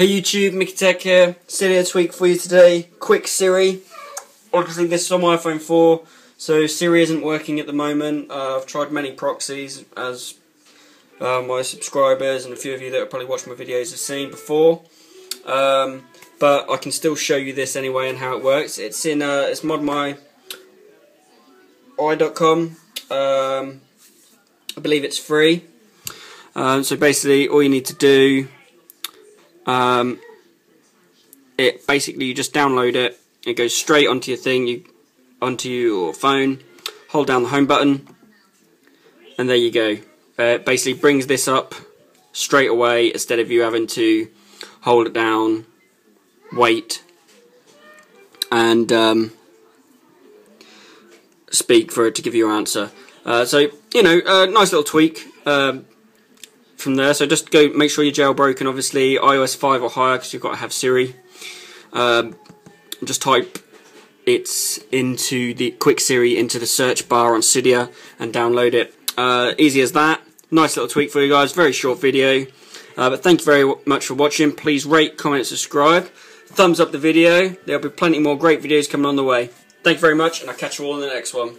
Hey YouTube, Mickey Tech here. Cydia tweak for you today. Quick Siri. Obviously this is on my iPhone 4, so Siri isn't working at the moment. Uh, I've tried many proxies, as uh, my subscribers and a few of you that have probably watched my videos have seen before. Um, but I can still show you this anyway and how it works. It's in uh, it's modmyi.com. Um, I believe it's free. Um, so basically, all you need to do um, it basically you just download it. It goes straight onto your thing, you onto your phone. Hold down the home button, and there you go. Uh, it basically brings this up straight away instead of you having to hold it down, wait, and um, speak for it to give you your answer. Uh, so you know, uh, nice little tweak. Um, from there. So just go make sure you're jailbroken, obviously iOS 5 or higher because you've got to have Siri. Um, just type it into the quick Siri into the search bar on Cydia and download it. Uh, easy as that. Nice little tweak for you guys. Very short video. Uh, but thank you very much for watching. Please rate, comment, subscribe. Thumbs up the video. There'll be plenty more great videos coming on the way. Thank you very much, and I'll catch you all in the next one.